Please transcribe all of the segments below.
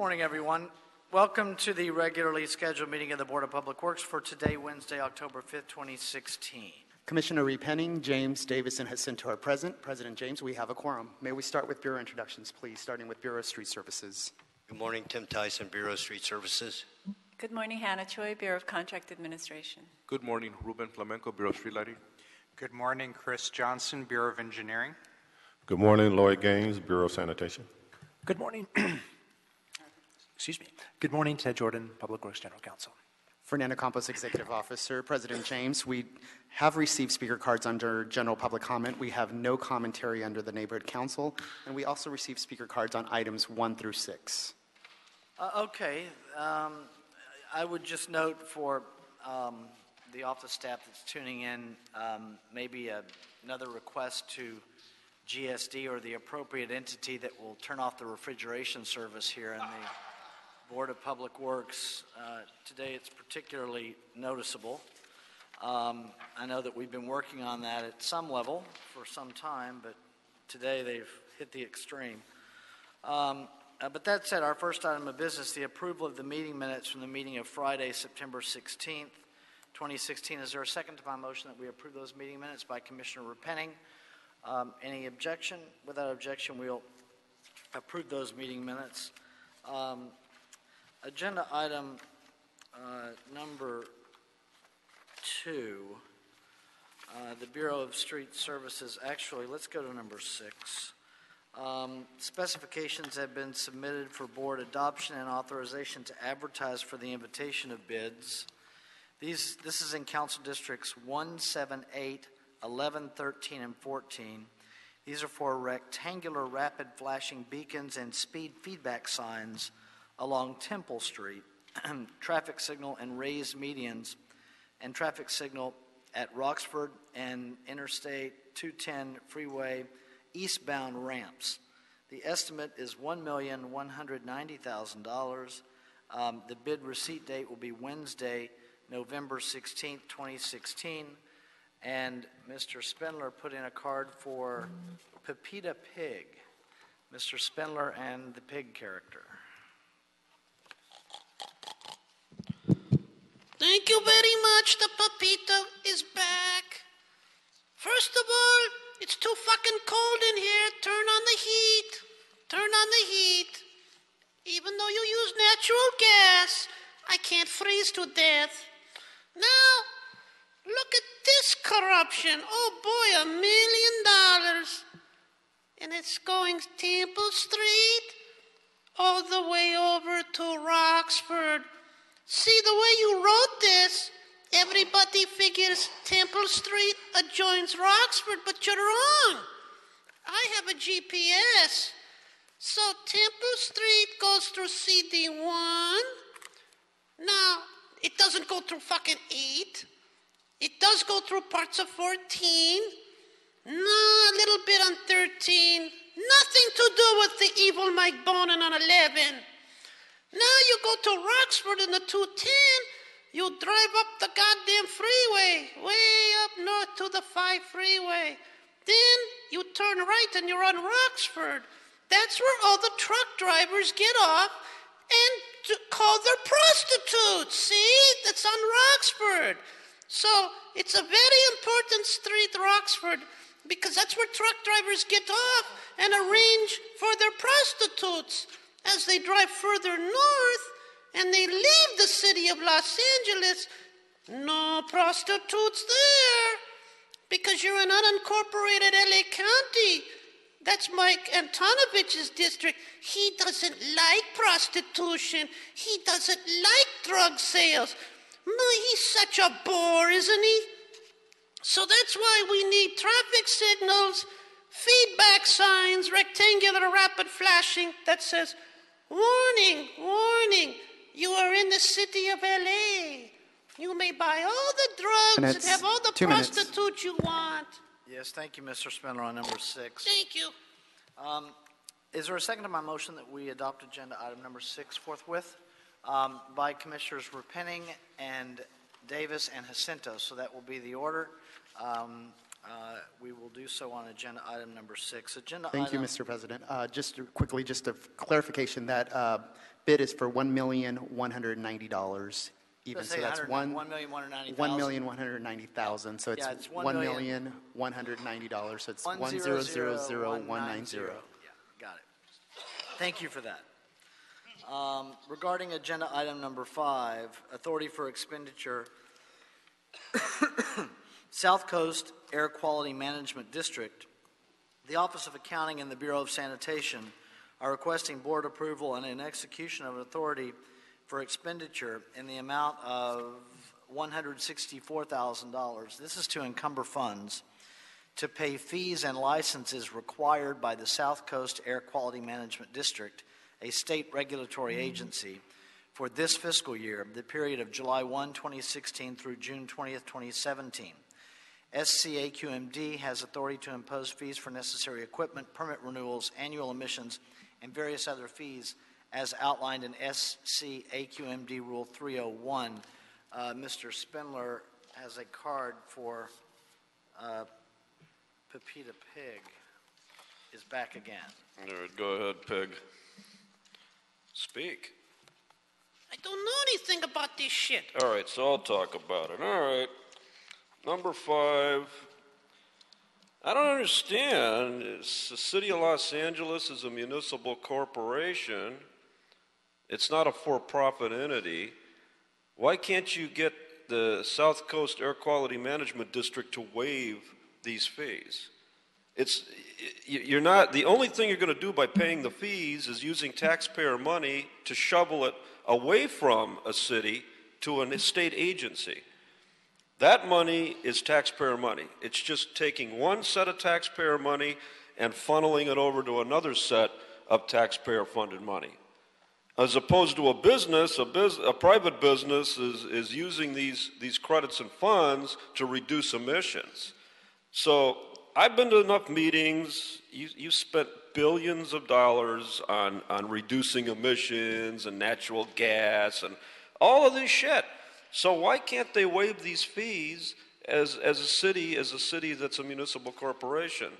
morning, everyone. Welcome to the regularly scheduled meeting of the Board of Public Works for today, Wednesday, October 5th, 2016. Commissioner Repenning, James, Davis, and Jacinto are present. President James, we have a quorum. May we start with bureau introductions, please, starting with Bureau Street Services. Good morning, Tim Tyson, Bureau of Street Services. Good morning, Hannah Choi, Bureau of Contract Administration. Good morning, Ruben Flamenco, Bureau of Street Lighting. Good morning, Chris Johnson, Bureau of Engineering. Good morning, Lloyd Gaines, Bureau of Sanitation. Good morning. Excuse me. Good morning, Ted Jordan, Public Works General Counsel. Fernando Campos, Executive Officer. President James, we have received speaker cards under general public comment. We have no commentary under the Neighborhood Council, and we also received speaker cards on items one through six. Uh, okay, um, I would just note for um, the office staff that's tuning in, um, maybe a, another request to GSD or the appropriate entity that will turn off the refrigeration service here in the Board of Public Works. Uh, today it's particularly noticeable. Um, I know that we've been working on that at some level for some time, but today they've hit the extreme. Um, uh, but that said, our first item of business, the approval of the meeting minutes from the meeting of Friday, September 16th, 2016. Is there a second to my motion that we approve those meeting minutes by Commissioner Repenning? Um, any objection? Without objection, we'll approve those meeting minutes. Um, agenda item uh, number two, uh, the Bureau of Street Services. Actually, let's go to number six. Um, specifications have been submitted for board adoption and authorization to advertise for the invitation of bids. These, this is in council districts 1, 7, 8, 11, 13, and 14. These are for rectangular rapid flashing beacons and speed feedback signs along Temple Street, traffic signal and raised medians, and traffic signal at Roxford and Interstate 210 freeway eastbound ramps. The estimate is $1,190,000. Um, the bid receipt date will be Wednesday, November 16th, 2016. And Mr. Spindler put in a card for Pepita Pig. Mr. Spindler and the pig character. Thank you very much. The Pepita is back. First of all, it's too fucking cold in here. Turn on the heat. Turn on the heat. Even though you use natural gas, I can't freeze to death. Now, look at this corruption. Oh boy, a million dollars. And it's going Temple Street all the way over to Roxford. See the way you wrote this? Everybody figures Temple Street adjoins Roxford, but you're wrong. I have a GPS. So Temple Street goes through CD1. Now, it doesn't go through fucking 8. It does go through parts of 14. No, a little bit on 13. Nothing to do with the evil Mike Bonin on 11. Now you go to Roxford in the 210 you drive up the goddamn freeway, way up north to the 5 freeway. Then you turn right and you're on Roxford. That's where all the truck drivers get off and call their prostitutes. See? That's on Roxford. So it's a very important street, Roxford, because that's where truck drivers get off and arrange for their prostitutes. As they drive further north, and they leave the city of Los Angeles, no prostitutes there because you're an unincorporated LA County. That's Mike Antonovich's district. He doesn't like prostitution. He doesn't like drug sales. No, he's such a bore, isn't he? So that's why we need traffic signals, feedback signs, rectangular rapid flashing that says, warning, warning, you are in the city of LA. You may buy all the drugs Minutes. and have all the Two minutes. prostitutes you want. Yes, thank you, Mr. Spindler, on number six. Thank you. Um, is there a second to my motion that we adopt agenda item number six forthwith um, by Commissioners Repenning and Davis and Jacinto? So that will be the order. Um, Uh, We will do so on agenda item number six. Agenda Thank you, Mr. President. Uh, Just to- quickly, just a clarification, that uh, bid is for $1,190 even, so say that's 100 one... 1,190,000. $1,190,000, so it's Yeah, it's one- $1,190, so it's One zero zero one nine 1000190. Yeah, got it. Thank you for that. Um, Regarding agenda item number five, authority for expenditure, South Coast Air Quality Management District, the Office of Accounting and the Bureau of Sanitation are requesting board approval and an execution of authority for expenditure in the amount of $164,000. This is to encumber funds to pay fees and licenses required by the South Coast Air Quality Management District, a state regulatory mm. agency, for this fiscal year, the period of July 1, 2016 through June 20, 2017. SCAQMD has authority to impose fees for necessary equipment, permit renewals, annual emissions, and various other fees as outlined in SCAQMD Rule 301. Uh, Mr. Spindler has a card for uh, Pepita Pig is back again. All right, go ahead, Pig. Speak. I don't know anything about this shit. All right, so I'll talk about it. All right. Number five. I don't understand. It's the city of Los Angeles is a municipal corporation. It's not a for-profit entity. Why can't you get the South Coast Air Quality Management District to waive these fees? It's you're not the only thing you're going to do by paying the fees is using taxpayer money to shovel it away from a city to an state agency. That money is taxpayer money. It's just taking one set of taxpayer money and funneling it over to another set of taxpayer funded money. As opposed to a business, a, a private business is, is using these, these credits and funds to reduce emissions. So I've been to enough meetings. You, you spent billions of dollars on, on reducing emissions and natural gas and all of this shit. So why can't they waive these fees as, as a city, as a city that's a municipal corporation?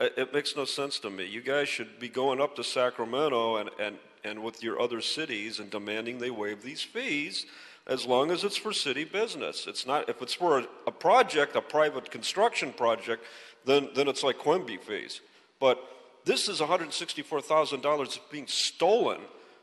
It, it makes no sense to me. You guys should be going up to Sacramento and, and, and with your other cities and demanding they waive these fees as long as it's for city business. It's not, if it's for a, a project, a private construction project, then, then it's like Quimby fees. But this is $164,000 being stolen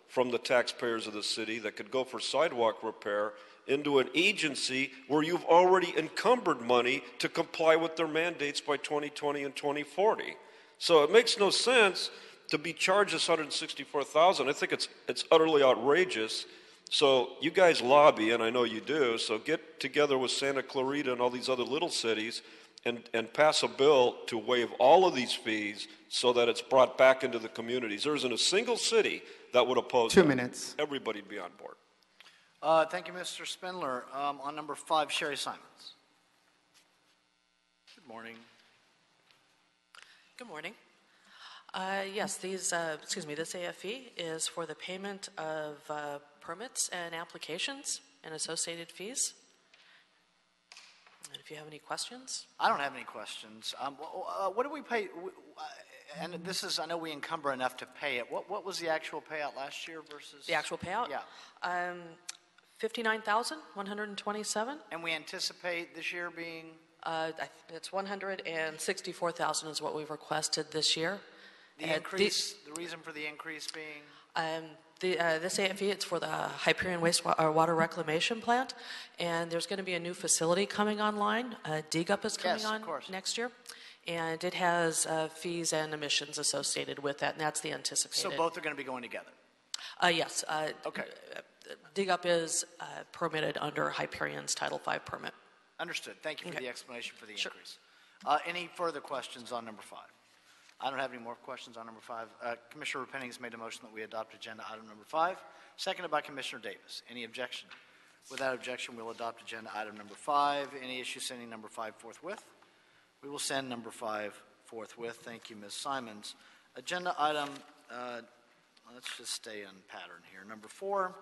from the taxpayers of the city that could go for sidewalk repair into an agency where you've already encumbered money to comply with their mandates by 2020 and 2040. So it makes no sense to be charged this 164,000. I think it's it's utterly outrageous. So you guys lobby, and I know you do. So get together with Santa Clarita and all these other little cities, and and pass a bill to waive all of these fees so that it's brought back into the communities. There isn't a single city that would oppose. Two that. minutes. Everybody'd be on board. Uh, Thank you, Mr. Spindler. Um, On number five, Sherry Simons. Good morning. Good morning. Uh, Yes, these, uh, excuse me, this AFE is for the payment of uh, permits and applications and associated fees. And if you have any questions? I don't have any questions. Um, wh- uh, What do we pay, uh, and this is, I know we encumber enough to pay it. What What was the actual payout last year versus? The actual payout? Yeah. Um, 59127 And we anticipate this year being? Uh, it's 164,000 is what we've requested this year. the Uh, increase, the reason for the increase being? Um, the, uh, this AFE, it's for the Hyperion Wastewater water Reclamation Plant, and there's going to be a new facility coming online. Uh, DGUP is coming Yes, on next year, and it has uh, fees and emissions associated with that, and that's the anticipated. So both are going to be going together? Uh, yes. Uh, Okay. DGUP is uh, permitted under Hyperion's Title V permit. Understood. Thank you for Okay. the explanation for the Sure. increase. Uh, Any further questions on number five? I don't have any more questions on number five. Uh, Commissioner Repenning has made a motion that we adopt agenda item number five, seconded by Commissioner Davis. Any objection? Without objection, we'll adopt agenda item number five. Any issue sending number five forthwith? We will send number five forthwith. Thank you, Ms. Simons. Agenda item, uh, let's just stay on pattern here. Number four,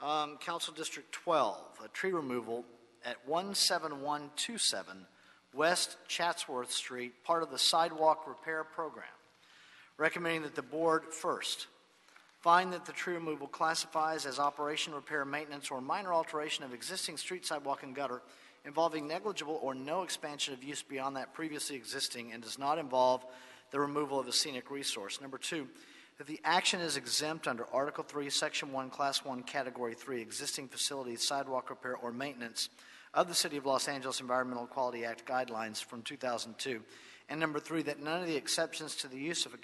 um, Council District 12, a tree removal at 17127 West Chatsworth Street, part of the sidewalk repair program. Recommending that the board first find that the tree removal classifies as operation, repair, maintenance, or minor alteration of existing street, sidewalk, and gutter involving negligible or no expansion of use beyond that previously existing and does not involve the removal of a scenic resource. Number two, that the action is exempt under Article 3, Section 1, Class 1, Category 3, existing facilities, sidewalk repair, or maintenance of the City of Los Angeles Environmental Quality Act guidelines from 2002. And number three, that none of the exceptions to the use of a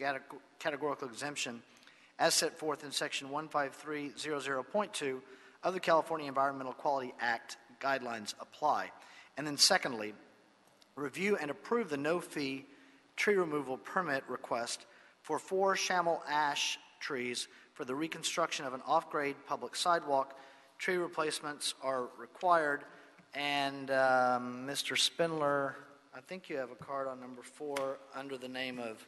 categorical exemption as set forth in Section 15300.2 of the California Environmental Quality Act guidelines apply. And then secondly, review and approve the no-fee tree removal permit request for four Shamel ash trees for the reconstruction of an off-grade public sidewalk. Tree replacements are required, and um, Mr. Spindler, I think you have a card on number four under the name of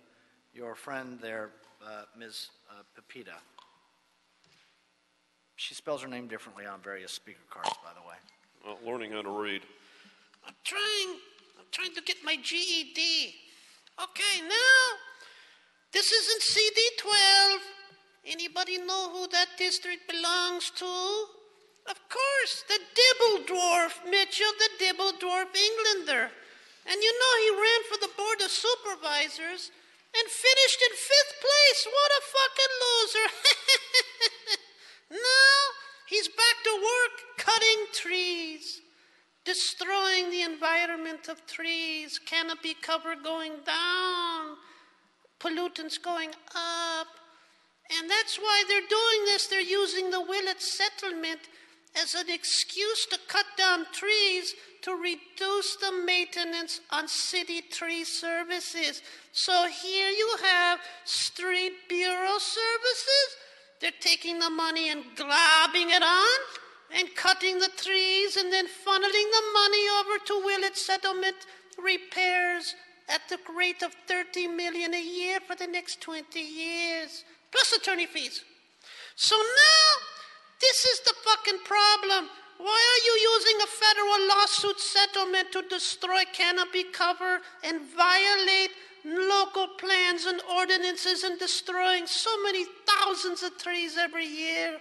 your friend there, uh, Ms. uh, Pepita. She spells her name differently on various speaker cards, by the way. Well, learning how to read. I'm trying. I'm trying to get my GED. Okay, now, this isn't CD 12. Anybody know who that district belongs to? Of course, the Dibble Dwarf, Mitchell, the Dibble Dwarf Englander. And you know he ran for the Board of Supervisors and finished in fifth place. What a fucking loser. now he's back to work cutting trees, destroying the environment of trees, canopy cover going down, pollutants going up. And that's why they're doing this. They're using the Willett settlement as an excuse to cut down trees to reduce the maintenance on city tree services. So here you have street bureau services. They're taking the money and globbing it on and cutting the trees and then funneling the money over to Willett settlement repairs at the rate of 30 million a year for the next 20 years plus attorney fees. So now this is the fucking problem. Why are you using a federal lawsuit settlement to destroy canopy cover and violate local plans and ordinances and destroying so many thousands of trees every year?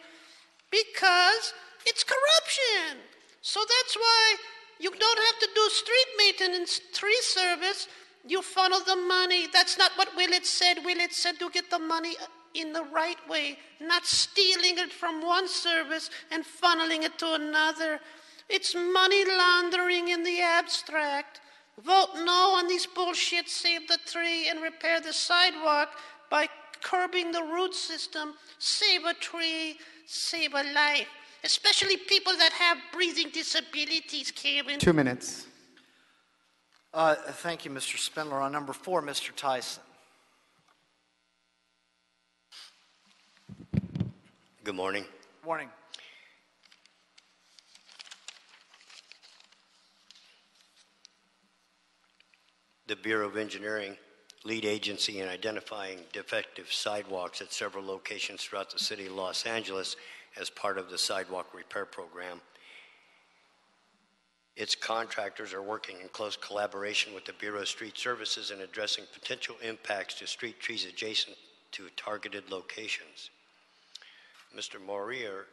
Because it's corruption. So that's why you don't have to do street maintenance, tree service. You funnel the money. That's not what Willett said. Willett said to get the money in the right way, not stealing it from one service and funneling it to another. It's money laundering in the abstract. Vote no on these bullshit, save the tree and repair the sidewalk by curbing the root system. Save a tree, save a life. Especially people that have breathing disabilities, Kevin. Two minutes. Uh, Thank you, Mr. Spindler. On number four, Mr. Tyson. Good morning. Morning. The Bureau of Engineering, lead agency in identifying defective sidewalks at several locations throughout the city of Los Angeles as part of the sidewalk repair program. Its contractors are working in close collaboration with the Bureau of Street Services in addressing potential impacts to street trees adjacent to targeted locations. Mr. Morier,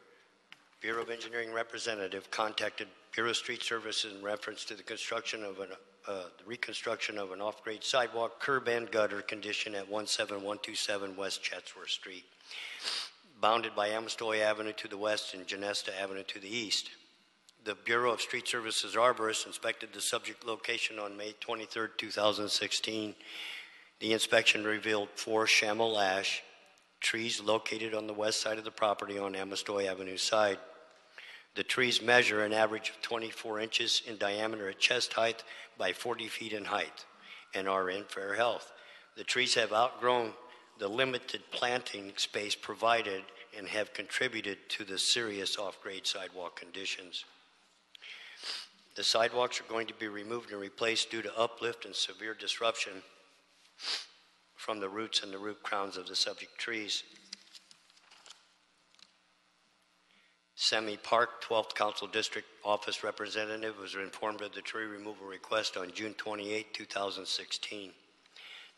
Bureau of Engineering representative, contacted Bureau of Street Services in reference to the construction of an, uh, the reconstruction of an off-grade sidewalk, curb and gutter condition at 17127 West Chatsworth Street, bounded by Amestoy Avenue to the west and Genesta Avenue to the east. The Bureau of Street Services arborist inspected the subject location on May 23, 2016. The inspection revealed four Shamel ash, trees located on the west side of the property on Amestoy Avenue side. The trees measure an average of 24 inches in diameter at chest height by 40 feet in height and are in fair health. The trees have outgrown the limited planting space provided and have contributed to the serious off-grade sidewalk conditions. The sidewalks are going to be removed and replaced due to uplift and severe disruption from the roots and the root crowns of the subject trees. Semi Park, 12th Council District Office Representative, was informed of the tree removal request on June 28, 2016.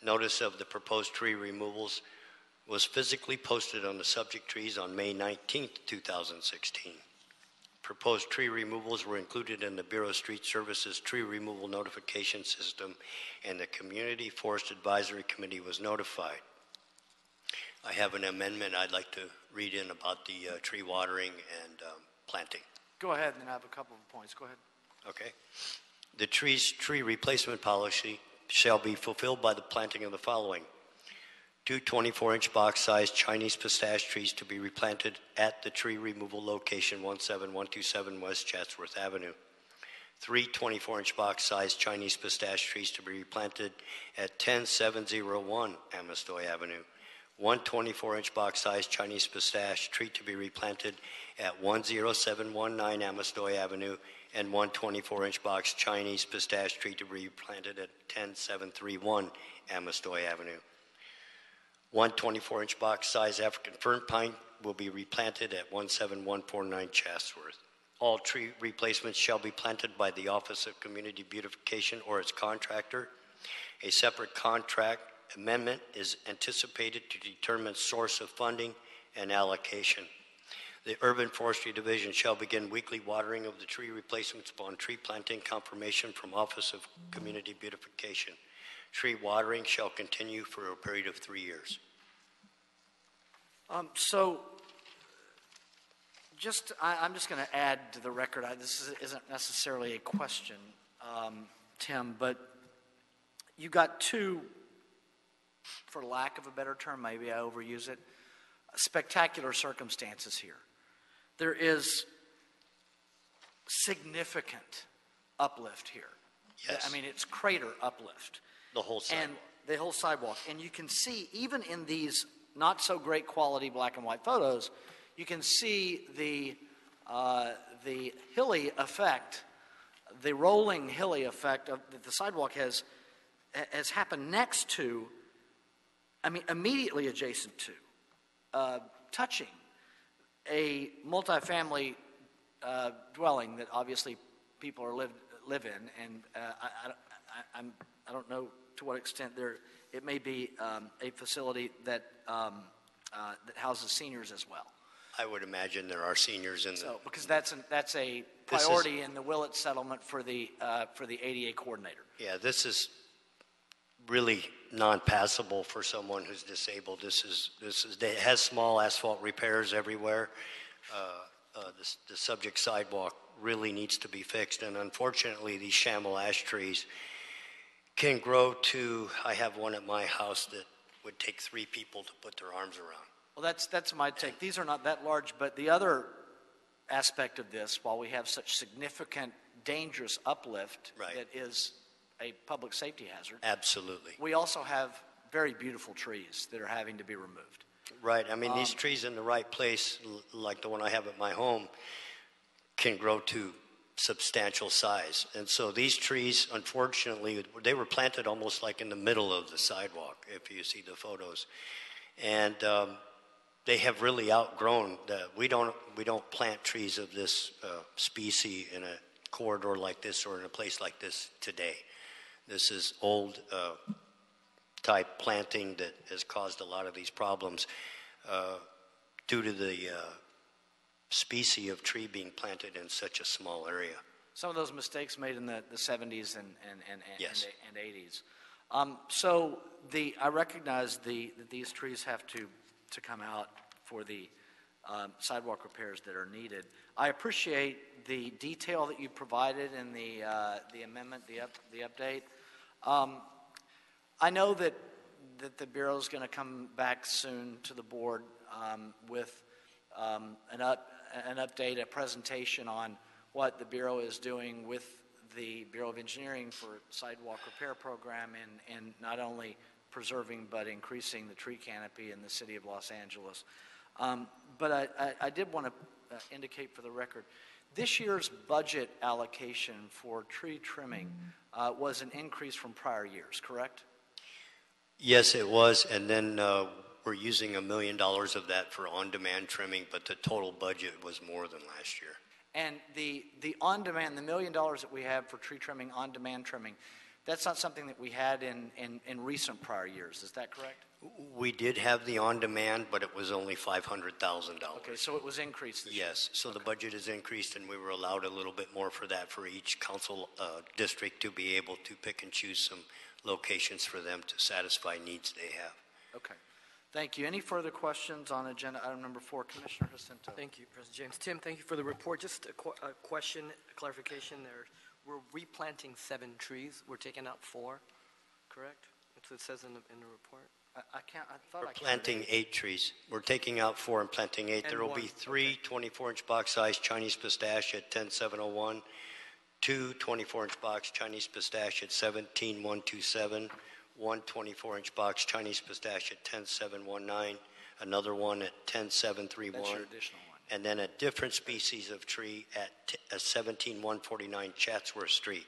Notice of the proposed tree removals was physically posted on the subject trees on May 19, 2016. Proposed tree removals were included in the Bureau of Street Services tree removal notification system, and the Community Forest Advisory Committee was notified. I have an amendment I'd like to read in about the uh, tree watering and um, planting. Go ahead, and then I have a couple of points. Go ahead. Okay. The trees, tree replacement policy shall be fulfilled by the planting of the following. Two 24-inch box-sized Chinese pistache trees to be replanted at the tree removal location 17127 West Chatsworth Avenue. Three 24-inch box-sized Chinese pistache trees to be replanted at 10701 Amestoy Avenue. One 24-inch box-sized Chinese pistache tree to be replanted at 10719 Amestoy Avenue, and one 24-inch box Chinese pistache tree to be replanted at 10731 Amestoy Avenue. One 24-inch box size African fern pine will be replanted at 17149 Chatsworth. All tree replacements shall be planted by the Office of Community Beautification or its contractor. A separate contract amendment is anticipated to determine source of funding and allocation. The Urban Forestry Division shall begin weekly watering of the tree replacements upon tree planting confirmation from Office of Community Beautification. Tree watering shall continue for a period of three years. Um, so, just, I, I'm just going to add to the record, I, this is, isn't necessarily a question, um, Tim, but you got two, for lack of a better term, maybe I overuse it, spectacular circumstances here. There is significant uplift here. Yes. I mean, it's crater uplift. The whole sidewalk. And the whole sidewalk. And you can see, even in these not so great quality black and white photos, you can see the, uh, the hilly effect, the rolling hilly effect of, that the sidewalk has, has happened next to, I mean, immediately adjacent to, uh, touching a multifamily uh, dwelling that obviously people are live, live in. And uh, I, I, I'm, I don't know to what extent there, it may be um, a facility that, um, uh, that houses seniors as well. I would imagine there are seniors in the, So, because that's, an, that's a This is- priority in the Willett settlement for the, uh, for the ADA coordinator. yeah, this is really non-passable for someone who's disabled. This is, this is, it has small asphalt repairs everywhere. Uh, uh, The, the subject sidewalk really needs to be fixed, and unfortunately, these Shamel ash trees can grow to, I have one at my house that would take three people to put their arms around. Well, that's, that's my take. These are not that large, but the other aspect of this, while we have such significant dangerous uplift Right. that is a public safety hazard, Absolutely. we also have very beautiful trees that are having to be removed. Right, I mean, these um, trees in the right place, like the one I have at my home, can grow to substantial size. And so these trees, unfortunately, they were planted almost like in the middle of the sidewalk, if you see the photos. And um, they have really outgrown the, we don't, we don't plant trees of this uh, species in a corridor like this or in a place like this today. This is old uh, type planting that has caused a lot of these problems uh, due to the uh, species of tree being planted in such a small area. Some of those mistakes made in the, the 70s and, and, and, and, Yes. and 80s. Um, so the, I recognize the, that these trees have to, to come out for the um, sidewalk repairs that are needed. I appreciate the detail that you provided in the, uh, the amendment, the, up, the update. Um, I know that, that the Bureau is going to come back soon to the board um, with um, an, up, an update, a presentation on what the Bureau is doing with the Bureau of Engineering for sidewalk repair program and, and not only preserving but increasing the tree canopy in the city of Los Angeles. Um, but I, I, I did want to uh, indicate for the record, this year's budget allocation for tree trimming uh, was an increase from prior years, correct? Yes, it was, and then uh, we're using a million dollars of that for on-demand trimming, but the total budget was more than last year. And the, the on-demand, the million dollars that we have for tree trimming, on-demand trimming, that's not something that we had in, in, in recent prior years, is that correct? We did have the on-demand, but it was only $500,000. Okay, so it was increased this year? Yes, so the budget is increased, and we were allowed a little bit more for that for each council uh, district to be able to pick and choose some locations for them to satisfy needs they have. Okay. Thank you. Any further questions on agenda item number four? Commissioner Jacinto. Thank you, President James. Tim, thank you for the report. Just a, qu- a question, a clarification there. We're replanting seven trees. We're taking out four, correct? That's what it says in the, in the report. I, I can't, I thought We're I counted planting eight trees. We're taking out four and planting eight. And There will one, be three 24-inch box size Chinese pistache at 10701, two 24-inch box Chinese pistache at 17127, one 24-inch box Chinese pistache at 10719, another one at That's 10731, your additional one. and then a different species of tree at t- uh, 17149 Chatsworth Street.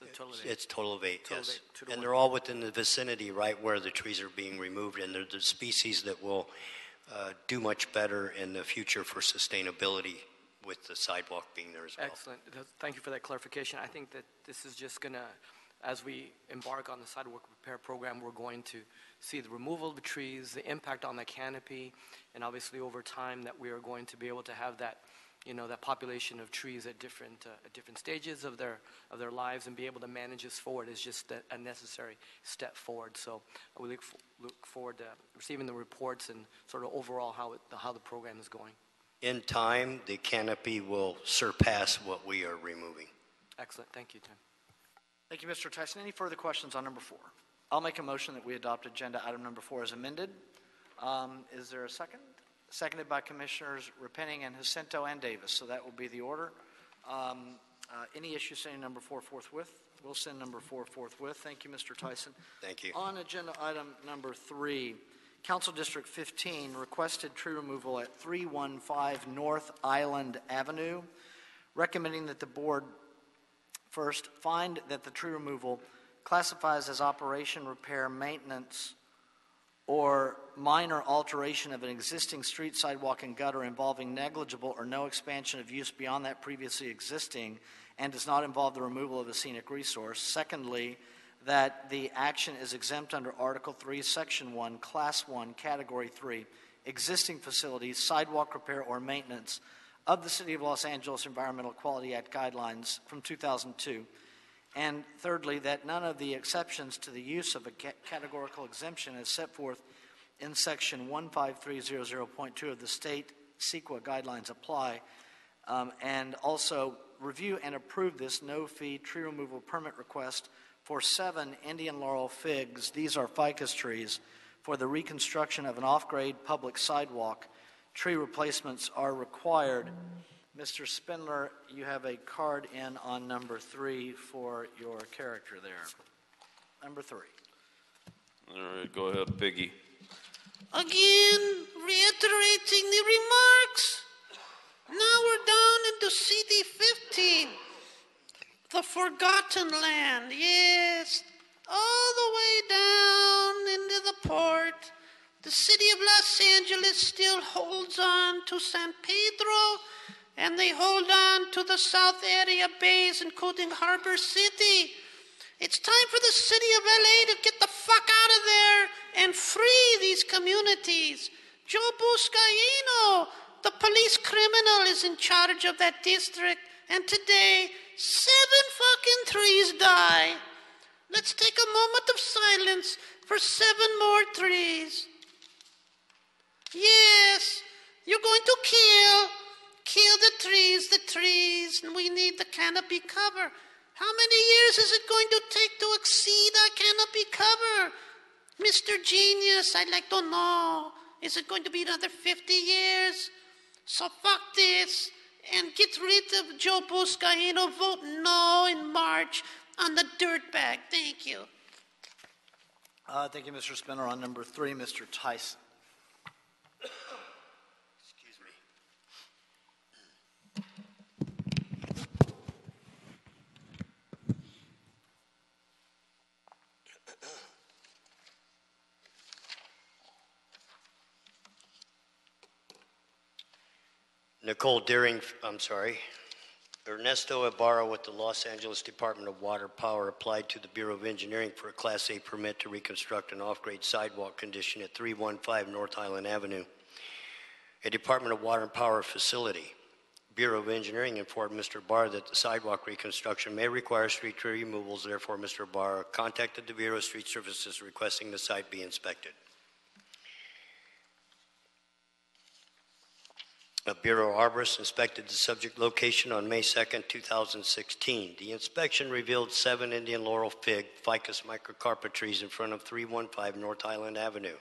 The total of eight. It's total of eight, Total of yes. eight, two to And one. they're all within the vicinity, right where the trees are being removed, and they're the species that will uh, do much better in the future for sustainability with the sidewalk being there as well. Excellent. Th- Thank you for that clarification. I think that this is just going to, as we embark on the sidewalk repair program, we're going to see the removal of the trees, the impact on the canopy, and obviously over time that we are going to be able to have that, you know, that population of trees at different, uh, at different stages of their, of their lives and be able to manage this forward is just a, a necessary step forward. So we look, f- look forward to receiving the reports and sort of overall how, it, how the program is going. In time, the canopy will surpass what we are removing. Excellent. Thank you, Tim. Thank you, Mr. Tyson. Any further questions on number four? I'll make a motion that we adopt agenda item number four as amended. Um, Is there a second? Seconded by Commissioners Repenning and Jacinto and Davis, so that will be the order. Um, uh, Any issue sending number four forthwith? We'll send number four forthwith. Thank you, Mr. Tyson. Thank you. On agenda item number three, Council District 15 requested tree removal at 315 North Island Avenue, recommending that the board First, find that the tree removal classifies as operation, repair, maintenance, or minor alteration of an existing street, sidewalk, and gutter involving negligible or no expansion of use beyond that previously existing and does not involve the removal of a scenic resource. Secondly, that the action is exempt under Article 3, Section 1, Class 1, Category 3, existing facilities, sidewalk repair or maintenance of the City of Los Angeles Environmental Quality Act guidelines from 2002. And thirdly, that none of the exceptions to the use of a categorical exemption as set forth in Section 15300.2 of the state CEQA guidelines apply. Um, and also review and approve this no-fee tree removal permit request for seven Indian laurel figs, these are ficus trees, for the reconstruction of an off-grade public sidewalk. Tree replacements are required. Mr. Spindler, you have a card in on number three for your character there. Number three. All right, go ahead, Piggy. Again, reiterating the remarks. Now we're down into CD 15. The Forgotten Land, yes. All the way down into the port. The city of Los Angeles still holds on to San Pedro, and they hold on to the South area bays, including Harbor City. It's time for the city of LA to get the fuck out of there and free these communities. Joe Buscaino, the police criminal, is in charge of that district, and today, seven fucking trees die. Let's take a moment of silence for seven more trees. Yes, you're going to kill, kill the trees, the trees, and we need the canopy cover. How many years is it going to take to exceed our canopy cover? Mr. Genius, I'd like to know. Is it going to be another 50 years? So fuck this and get rid of Joe Buscaino. Vote no in March on the dirtbag. Thank you. Uh, thank you, Mr. Spindler. On number three, Mr. Tyson. Excuse me. Nicole Deering, I'm sorry. Ernesto Ibarra with the Los Angeles Department of Water Power applied to the Bureau of Engineering for a Class A permit to reconstruct an off-grade sidewalk condition at 315 North Island Avenue, a Department of Water and Power facility. Bureau of Engineering informed Mr. Barr that the sidewalk reconstruction may require street tree removals. Therefore, Mr. Barr contacted the Bureau of Street Services requesting the site be inspected. A Bureau arborist inspected the subject location on May 2, 2016. The inspection revealed seven Indian laurel fig ficus microcarpa trees in front of 315 North Island Avenue.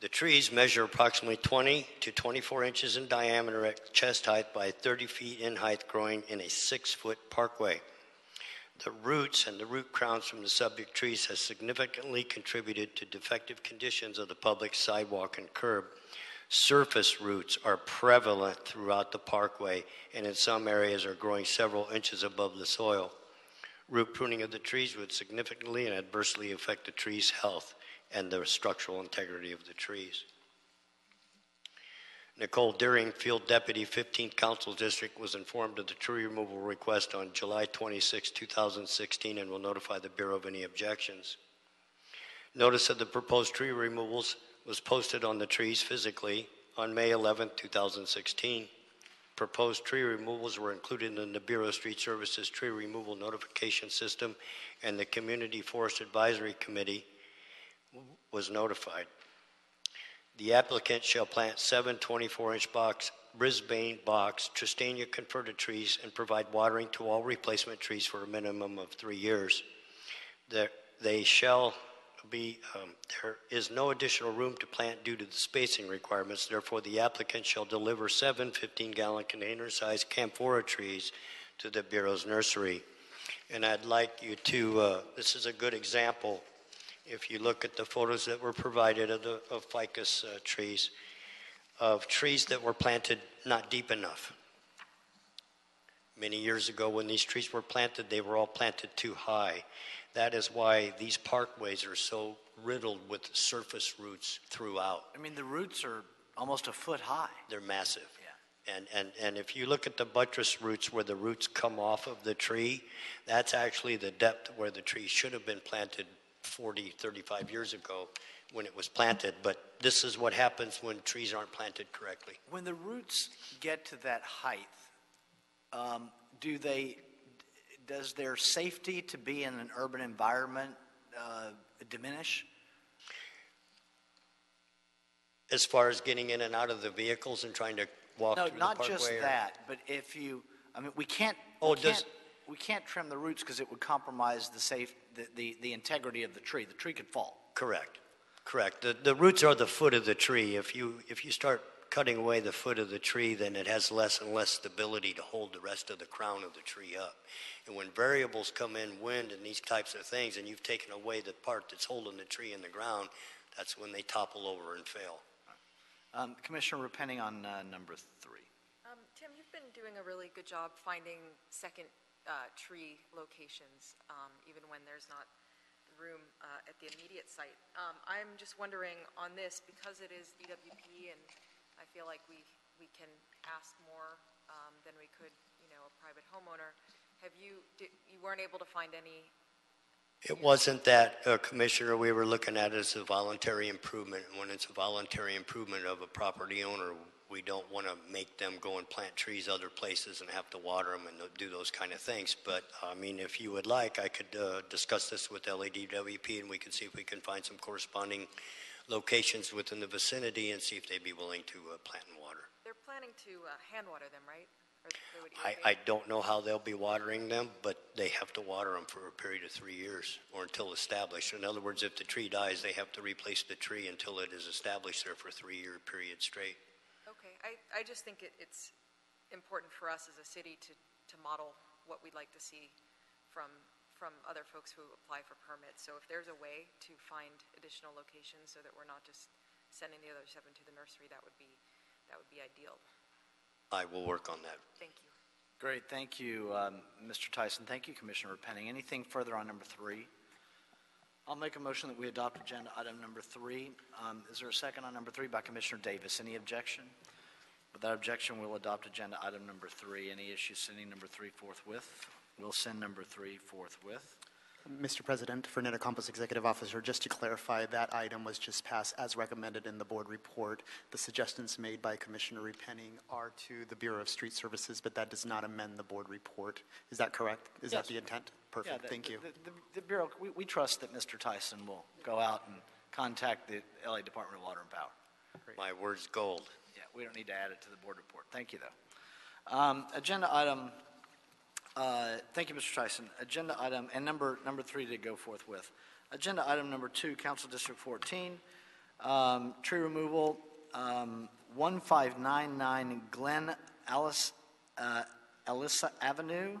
The trees measure approximately 20 to 24 inches in diameter at chest height by 30 feet in height, growing in a six-foot parkway. The roots and the root crowns from the subject trees has significantly contributed to defective conditions of the public sidewalk and curb. Surface roots are prevalent throughout the parkway and in some areas are growing several inches above the soil. Root pruning of the trees would significantly and adversely affect the tree's health and the structural integrity of the trees. Nicole Deering, Field Deputy, 15th Council District, was informed of the tree removal request on July 26, 2016, and will notify the Bureau of any objections. Notice of the proposed tree removals was posted on the trees physically on May 11, 2016. Proposed tree removals were included in the Bureau Street Services tree removal notification system, and the Community Forest Advisory Committee was notified. The applicant shall plant seven 24-inch box Brisbane box Tristania conferta trees and provide watering to all replacement trees for a minimum of three years. They shall be, um, there is no additional room to plant due to the spacing requirements. Therefore, the applicant shall deliver seven 15-gallon container-sized camphora trees to the Bureau's nursery. And I'd like you to, uh, this is a good example. If you look at the photos that were provided of the of ficus uh, trees, of trees that were planted not deep enough. Many years ago, when these trees were planted, they were all planted too high. That is why these parkways are so riddled with surface roots throughout. I mean, the roots are almost a foot high. They're massive. Yeah. And, and, and if you look at the buttress roots where the roots come off of the tree, that's actually the depth where the tree should have been planted 40, 35 years ago when it was planted. But this is what happens when trees aren't planted correctly. When the roots get to that height, um, do they, does their safety to be in an urban environment uh, diminish? As far as getting in and out of the vehicles and trying to walk No, through the not just or- that, but if you, I mean, we can't, Oh, we does- can't, we can't trim the roots because it would compromise the safe, the, the, the integrity of the tree. The tree could fall. Correct, correct. The, the roots are the foot of the tree. If you, if you start cutting away the foot of the tree, then it has less and less stability to hold the rest of the crown of the tree up. And when variables come in, wind and these types of things, and you've taken away the part that's holding the tree in the ground, that's when they topple over and fail. Um, Commissioner Repenning on uh, number three. Um, Tim, you've been doing a really good job finding second uh, tree locations, um, even when there's not room uh, at the immediate site. Um, I'm just wondering on this, because it is DWP and I feel like we, we can ask more um, than we could, you know, a private homeowner, have you, did- you weren't able to find any, It wasn't that, uh, Commissioner, we were looking at it as a voluntary improvement. When it's a voluntary improvement of a property owner, we don't want to make them go and plant trees other places and have to water them and do those kind of things. But, I mean, if you would like, I could uh, discuss this with LADWP and we can see if we can find some corresponding locations within the vicinity and see if they'd be willing to uh, plant and water. they're planning to uh, hand water them, right? Or they would I. I don't know how they'll be watering them, but they have to water them for a period of three years or until established. In other words, if the tree dies, they have to replace the tree until it is established there for a three-year period straight. Okay, I, I just think it, it's important for us as a city to, to model what we'd like to see from, from other folks who apply for permits. So if there's a way to find additional locations so that we're not just sending the other seven to the nursery, that would be, that would be ideal. I will work on that. Thank you. Great, thank you, um, Mr. Tyson. Thank you, Commissioner Repenning. Anything further on number three? I'll make a motion that we adopt agenda item number three. Um, Is there a second on number three by Commissioner Davis? Any objection? Without objection, we'll adopt agenda item number three. Any issues sending number three forthwith? We'll send number three forthwith. Mr. President, Fernando Campos, Executive Officer, just to clarify, that item was just passed as recommended in the board report. The suggestions made by Commissioner Repenning are to the Bureau of Street Services, but that does not amend the board report. Is that correct? Is Yes. that the intent? Yeah, Perfect, the- thank you. the- the- The Bureau, we, we trust that Mr. Tyson will go out and contact the LA Department of Water and Power. My word's gold. Yeah, we don't need to add it to the board report. Thank you, though. Um, Agenda item, uh, thank you, Mr. Tyson. Agenda item, and number, number three to go forth with. Agenda item number two, Council District 14, um, tree removal, um, 1599 Glen Alice, uh, Alyssa Avenue,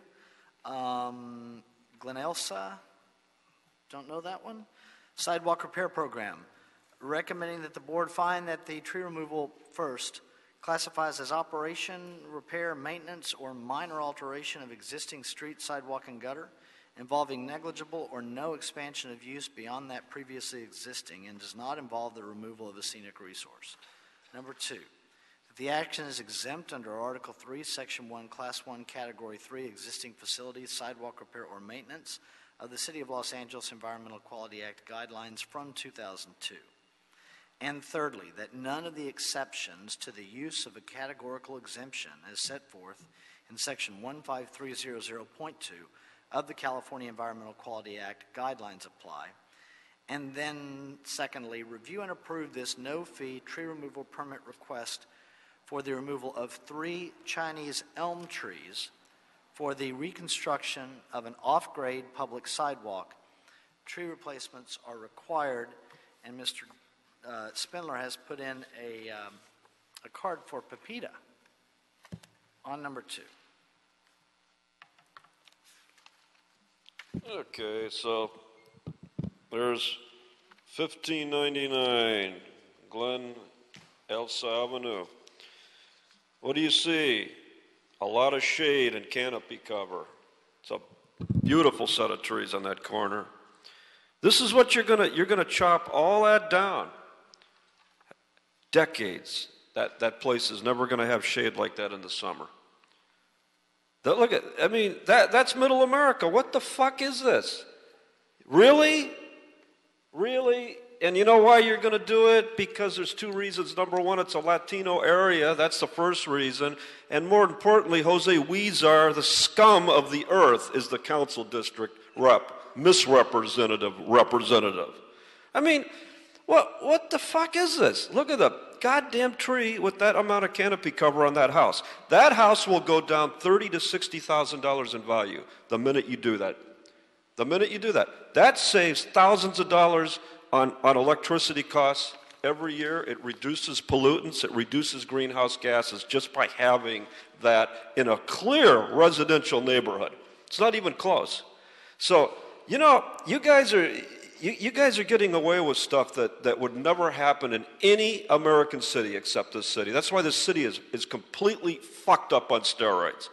um, Glen Elsa, don't know that one. Sidewalk repair program, recommending that the board find that the tree removal first classifies as operation, repair, maintenance, or minor alteration of existing street, sidewalk, and gutter involving negligible or no expansion of use beyond that previously existing and does not involve the removal of a scenic resource. Number two, the action is exempt under Article 3, Section 1, Class 1, Category 3, existing facilities, sidewalk repair, or maintenance of the City of Los Angeles Environmental Quality Act guidelines from 2002. And thirdly, that none of the exceptions to the use of a categorical exemption as set forth in Section 15300.2 of the California Environmental Quality Act guidelines apply. And then, secondly, review and approve this no-fee tree removal permit request for the removal of three Chinese elm trees for the reconstruction of an off-grade public sidewalk. Tree replacements are required, and Mr. uh, Spindler has put in a, um, a card for Pepita on number two. Okay, so there's 1599 Glen Elsa Avenue. What do you see? A lot of shade and canopy cover. It's a beautiful set of trees on that corner. This is what you're gonna you're gonna chop all that down. Decades. That that place is never gonna have shade like that in the summer. That, look at, I mean, that, that's middle America. What the fuck is this? Really? Really? And you know why you're going to do it? Because there's two reasons. Number one, it's a Latino area. That's the first reason. And more importantly, Jose Huizar, the scum of the earth, is the council district rep, misrepresentative representative. I mean, what, what the fuck is this? Look at the goddamn tree with that amount of canopy cover on that house. That house will go down thirty to sixty thousand dollars in value the minute you do that. The minute you do that, that saves thousands of dollars on, on electricity costs every year. It reduces pollutants, it reduces greenhouse gases just by having that in a clear residential neighborhood. It's not even close. So, you know, you guys are you, you guys are getting away with stuff that, that would never happen in any American city except this city. That's why this city is, is completely fucked up on steroids.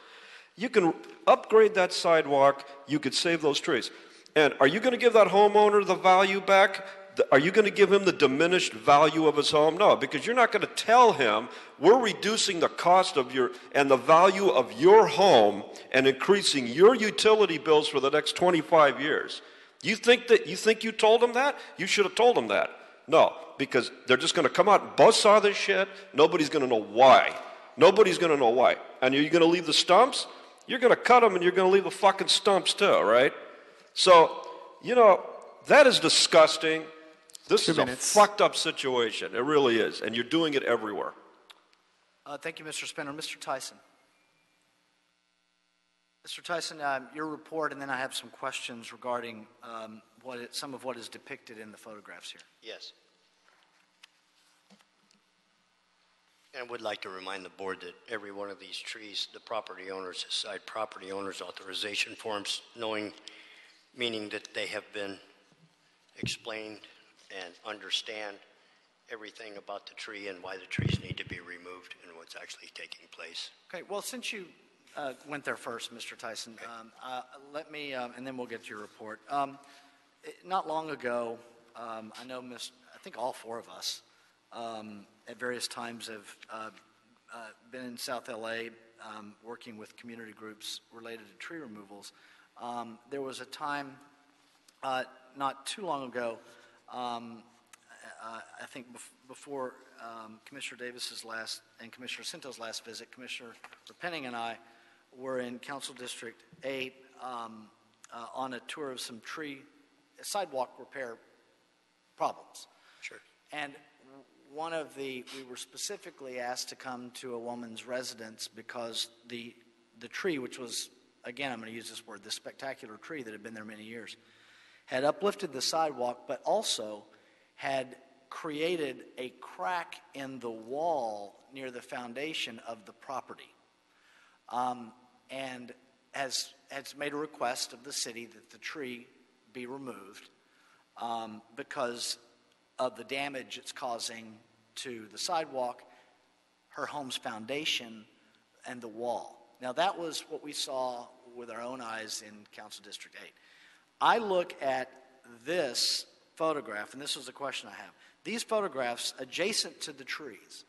You can upgrade that sidewalk, you could save those trees. And are you going to give that homeowner the value back? Are you going to give him the diminished value of his home? No, because you're not going to tell him we're reducing the cost of your and the value of your home and increasing your utility bills for the next 25 years. You think that you think you told them that? You should have told them that. No, because they're just going to come out and buzz saw this shit. Nobody's going to know why. Nobody's going to know why. And are you going to leave the stumps? You're going to cut them and you're going to leave the fucking stumps too, right? So, you know, that is disgusting. This Two is minutes. a fucked up situation. It really is. And you're doing it everywhere. Uh, Thank you, Mr. Spindler. Mr. Tyson. Mr. Tyson, um, your report, and then I have some questions regarding um, what it- some of what is depicted in the photographs here. Yes. And would like to remind the board that every one of these trees, the property owners aside property owners authorization forms, knowing, meaning that they have been explained and understand everything about the tree and why the trees need to be removed and what's actually taking place. Okay, well, since you uh, went there first, Mr. Tyson, um, uh, let me, um, and then we'll get to your report. Um, it- Not long ago, um, I know, Miss, I think all four of us, um, at various times have uh, uh, been in South LA, um, working with community groups related to tree removals. Um, There was a time, uh, not too long ago, um, uh, I think bef- before um, Commissioner Davis's last, and Commissioner Cinto's last visit, Commissioner Repenning and I were in Council District 8 um, uh, on a tour of some tree, sidewalk repair problems. Sure. And one of the, we were specifically asked to come to a woman's residence because the, the tree, which was, again, I'm going to use this word, the spectacular tree that had been there many years, had uplifted the sidewalk, but also had created a crack in the wall near the foundation of the property. Um, and has, has made a request of the city that the tree be removed um, because of the damage it's causing to the sidewalk, her home's foundation, and the wall. Now, that was what we saw with our own eyes in Council District 8. I look at this photograph, and this was the question I have. These photographs adjacent to the trees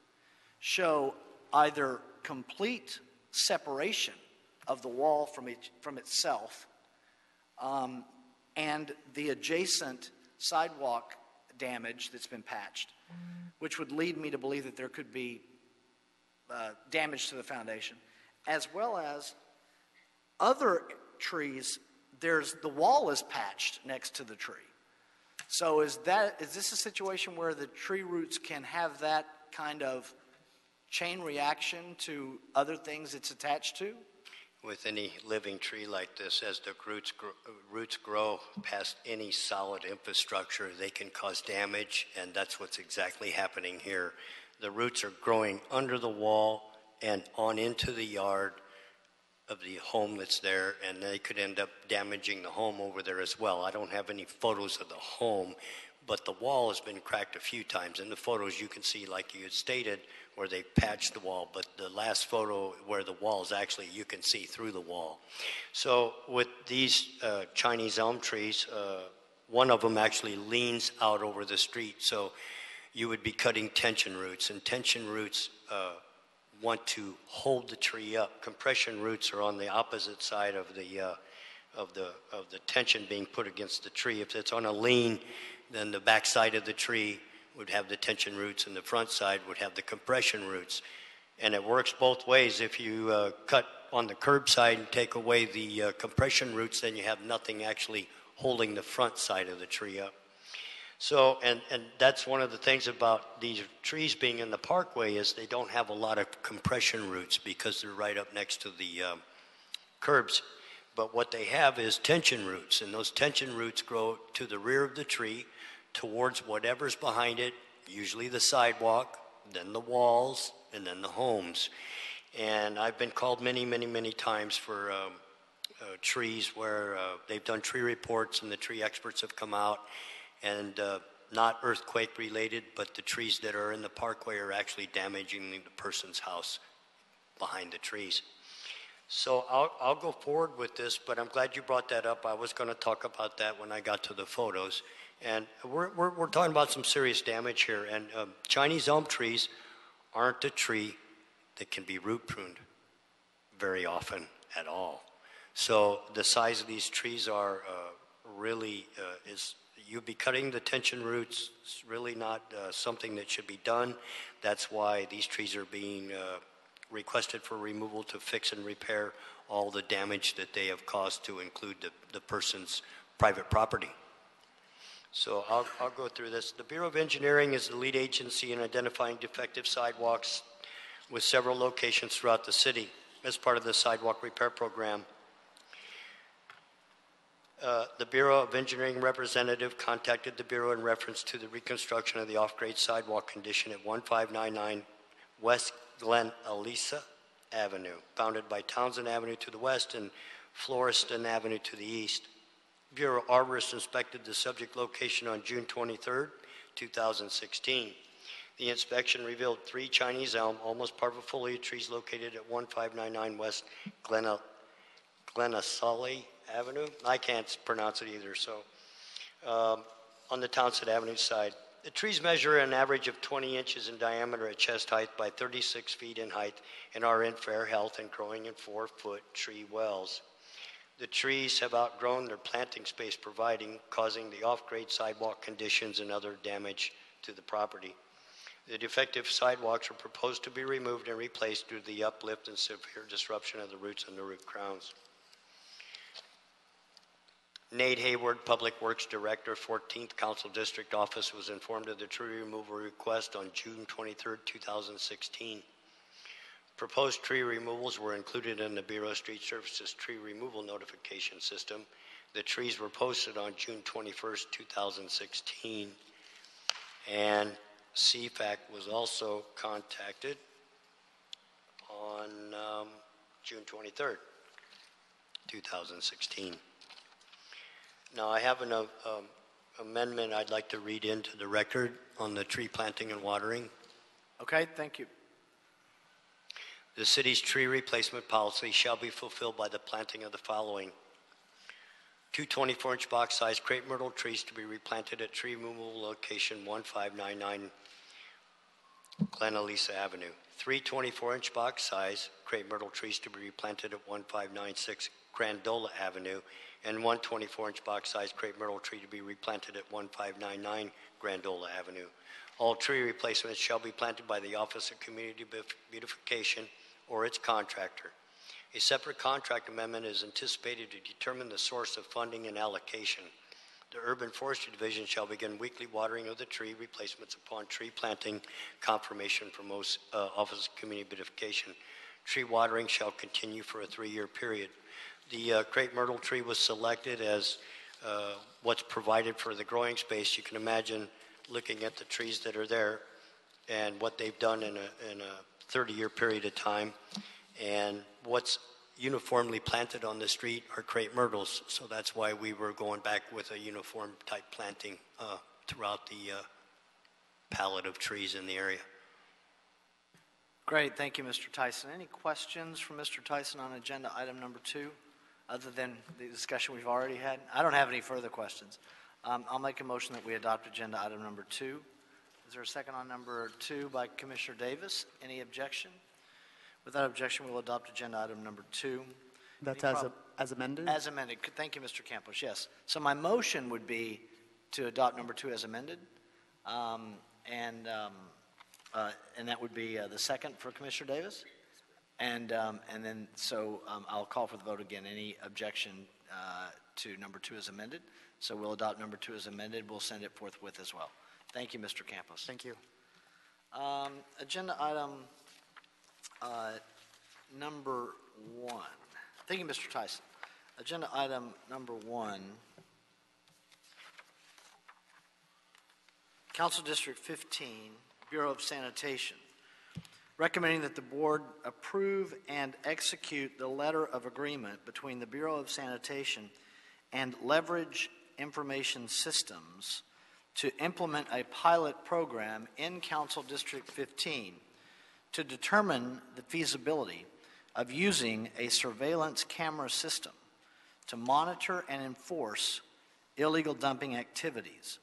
show either complete separation of the wall from, each, from itself um, and the adjacent sidewalk damage that's been patched, which would lead me to believe that there could be uh, damage to the foundation, as well as other trees. There's the wall is patched next to the tree. So is that is this a situation where the tree roots can have that kind of chain reaction to other things it's attached to? With any living tree like this, as the roots, gr- roots grow past any solid infrastructure, they can cause damage, and that's what's exactly happening here. The roots are growing under the wall and on into the yard of the home that's there, and they could end up damaging the home over there as well. I don't have any photos of the home, but the wall has been cracked a few times. In the photos, you can see, like you had stated, where they patched the wall, but the last photo where the wall is actually, you can see through the wall. So with these uh, Chinese elm trees, uh, one of them actually leans out over the street. So you would be cutting tension roots, and tension roots uh, want to hold the tree up. Compression roots are on the opposite side of the uh, of the of the tension being put against the tree. If it's on a lean, then the back side of the tree would have the tension roots, and the front side would have the compression roots. And it works both ways. If you uh, cut on the curb side and take away the uh, compression roots, then you have nothing actually holding the front side of the tree up. So, and, and that's one of the things about these trees being in the parkway is they don't have a lot of compression roots because they're right up next to the um, curbs. But what they have is tension roots, and those tension roots grow to the rear of the tree towards whatever's behind it, usually the sidewalk, then the walls, and then the homes. And I've been called many, many, many times for um, uh, trees where uh, they've done tree reports and the tree experts have come out and uh, not earthquake related, but the trees that are in the parkway are actually damaging the person's house behind the trees. So I'll, I'll go forward with this, but I'm glad you brought that up. I was going to talk about that when I got to the photos. And we're, we're, we're talking about some serious damage here. And um, Chinese elm trees aren't a tree that can be root pruned very often at all. So the size of these trees are uh, really uh, is you'd be cutting the tension roots. It's really not uh, something that should be done. That's why these trees are being uh, requested for removal to fix and repair all the damage that they have caused to include the, the person's private property. So I'll, I'll go through this. The Bureau of Engineering is the lead agency in identifying defective sidewalks with several locations throughout the city as part of the sidewalk repair program. Uh, the Bureau of Engineering representative contacted the Bureau in reference to the reconstruction of the off-grade sidewalk condition at 1599 West Glen Elisa Avenue, bounded by Townsend Avenue to the west and Floreston Avenue to the east. Bureau arborist inspected the subject location on June 23, 2016. The inspection revealed three Chinese elm, Ulmus parvifolia trees located at 1599 West Glena, Glenasale Avenue. I can't pronounce it either, so um, on the Townsend Avenue side. The trees measure an average of 20 inches in diameter at chest height by 36 feet in height and are in fair health and growing in four-foot tree wells. The trees have outgrown their planting space providing, causing the off-grade sidewalk conditions and other damage to the property. The defective sidewalks are proposed to be removed and replaced due to the uplift and severe disruption of the roots and the root crowns. Nate Hayward, Public Works Director, 14th Council District Office, was informed of the tree removal request on June 23, 2016. Proposed tree removals were included in the Bureau of Street Services tree removal notification system. The trees were posted on June 21, 2016. And CFAC was also contacted on um, June 23, 2016. Now, I have an uh, um, amendment I'd like to read into the record on the tree planting and watering. Okay, thank you. The city's tree replacement policy shall be fulfilled by the planting of the following. Two 24-inch box-sized crepe myrtle trees to be replanted at tree removal location 1599 Glen Elisa Avenue. Three 24-inch box-size crepe myrtle trees to be replanted at 1596 Grandola Avenue, and one 24-inch box-sized crepe myrtle tree to be replanted at 1599 Grandola Avenue. All tree replacements shall be planted by the Office of Community Beautif- Beautification or its contractor. A separate contract amendment is anticipated to determine the source of funding and allocation. The Urban Forestry Division shall begin weekly watering of the tree replacements upon tree planting confirmation from most, uh, Office of Community Beautification. Tree watering shall continue for a three-year period. The uh, crepe myrtle tree was selected as uh, what's provided for the growing space. You can imagine looking at the trees that are there and what they've done in a, in a 30-year period of time. And what's uniformly planted on the street are crepe myrtles. So that's why we were going back with a uniform type planting uh, throughout the uh, palette of trees in the area. Great, thank you, Mr. Tyson. Any questions from Mr. Tyson on agenda item number two, other than the discussion we've already had? I don't have any further questions. Um, I'll make a motion that we adopt agenda item number two. Is there a second on number two by Commissioner Davis? Any objection? Without objection, we'll adopt agenda item number two. That's Any as, prob- as amended? As amended. Thank you, Mr. Campos. Yes. So my motion would be to adopt number two as amended. Um, And, um, uh, and that would be uh, the second for Commissioner Davis? And, um, and then, so um, I'll call for the vote again. Any objection uh, to number two as amended? So we'll adopt number two as amended. We'll send it forthwith as well. Thank you, Mr. Campos. Thank you. Um, Agenda item uh, number one. Thank you, Mr. Tyson. Agenda item number one. Council District 15, Bureau of Sanitation, recommending that the board approve and execute the letter of agreement between the Bureau of Sanitation and Leverage Information Systems to implement a pilot program in Council District 15 to determine the feasibility of using a surveillance camera system to monitor and enforce illegal dumping activities.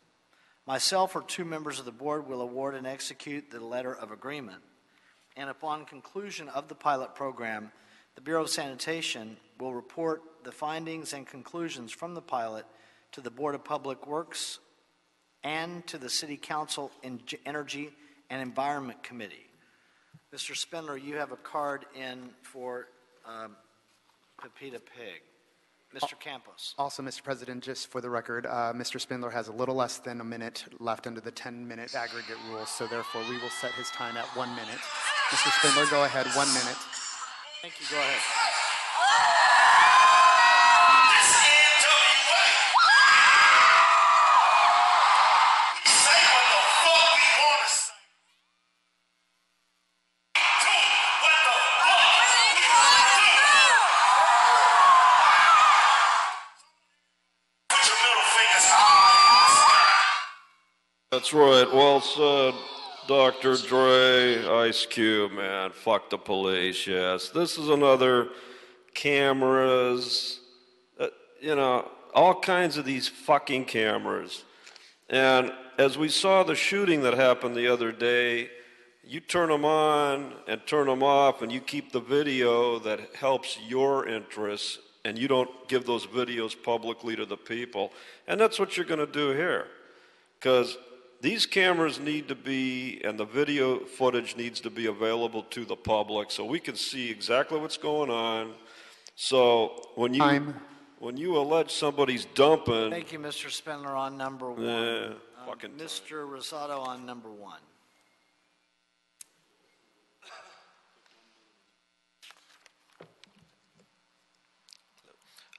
Myself or two members of the board will award and execute the letter of agreement. And upon conclusion of the pilot program, the Bureau of Sanitation will report the findings and conclusions from the pilot to the Board of Public Works and to the City Council en- Energy and Environment Committee. Mr. Spindler, you have a card in for um, Pepita Pig. Mr. Campos. Also, Mr. President, just for the record, uh, Mr. Spindler has a little less than a minute left under the 10-minute aggregate rules, so therefore we will set his time at one minute. Mr. Spindler, go ahead, one minute. Thank you, go ahead. That's right. Well said, Dr. Dre, Ice Cube, man. Fuck the police, yes. This is another cameras, uh, you know, all kinds of these fucking cameras. And as we saw the shooting that happened the other day, you turn them on and turn them off, and you keep the video that helps your interests, and you don't give those videos publicly to the people. And that's what you're going to do here. Because these cameras need to be, and the video footage needs to be available to the public so we can see exactly what's going on. So when you Time. when you allege somebody's dumping, Thank you, Mr. Spindler, on number one. Yeah, Um, fucking time. Mr. Rosado on number one.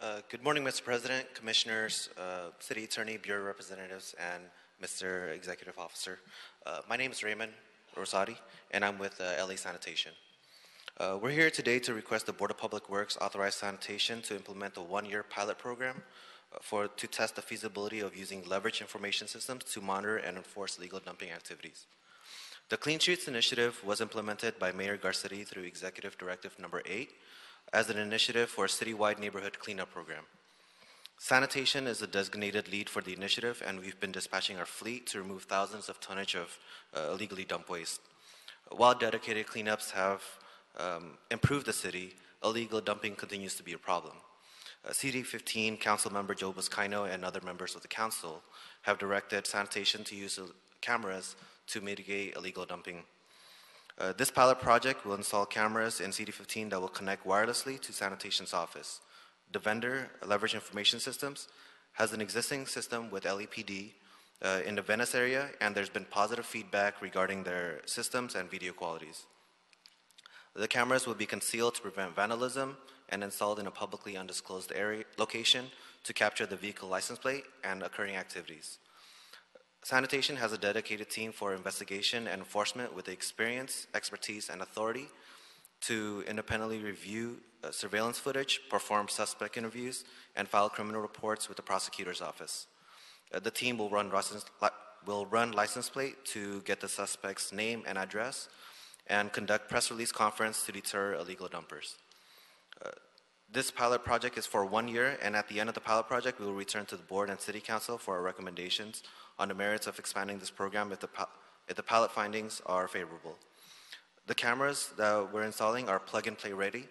Uh, Good morning, Mr. President, Commissioners, uh, City Attorney, Bureau Representatives, and Mr. Executive Officer. Uh, My name is Raymond Rosati, and I'm with uh, LA Sanitation. Uh, We're here today to request the Board of Public Works authorize sanitation to implement a one-year pilot program uh, for, to test the feasibility of using leverage information systems to monitor and enforce legal dumping activities. The Clean Streets Initiative was implemented by Mayor Garcetti through Executive Directive Number 8 as an initiative for a citywide neighborhood cleanup program. Sanitation is the designated lead for the initiative, and we've been dispatching our fleet to remove thousands of tonnage of uh, illegally dumped waste. While dedicated cleanups have um, improved the city, illegal dumping continues to be a problem. Uh, CD15 Council Member Joe Buscaino and other members of the council have directed sanitation to use cameras to mitigate illegal dumping. Uh, this pilot project will install cameras in CD15 that will connect wirelessly to sanitation's office. The vendor, Leverage Information Systems, has an existing system with LAPD uh, in the Venice area, and there's been positive feedback regarding their systems and video qualities. The cameras will be concealed to prevent vandalism and installed in a publicly undisclosed area, location to capture the vehicle license plate and occurring activities. Sanitation has a dedicated team for investigation and enforcement with the experience, expertise, and authority to independently review uh, surveillance footage, perform suspect interviews, and file criminal reports with the prosecutor's office. Uh, the team will run, license, li- will run license plate to get the suspect's name and address, and conduct press release conference to deter illegal dumpers. Uh, this pilot project is for one year, and at the end of the pilot project, we will return to the board and city council for our recommendations on the merits of expanding this program if the, if the pilot findings are favorable. The cameras that we're installing are plug and play ready,